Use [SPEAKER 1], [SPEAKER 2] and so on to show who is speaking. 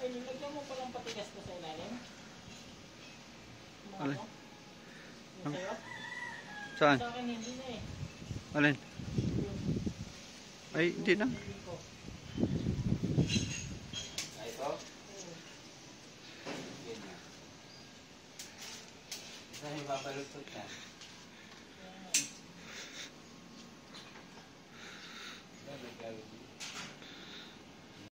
[SPEAKER 1] Ay, nilagyan mo palang patigas ko sa ilalim.
[SPEAKER 2] Alin?
[SPEAKER 1] Ano? mo? Sa'yo?
[SPEAKER 2] Saan?
[SPEAKER 1] Sa akin hindi na eh.
[SPEAKER 2] Alin? Ay, hindi na.
[SPEAKER 1] hindi
[SPEAKER 3] ito?
[SPEAKER 1] Oo.
[SPEAKER 3] Ganyan. Saan yung babaluktot na?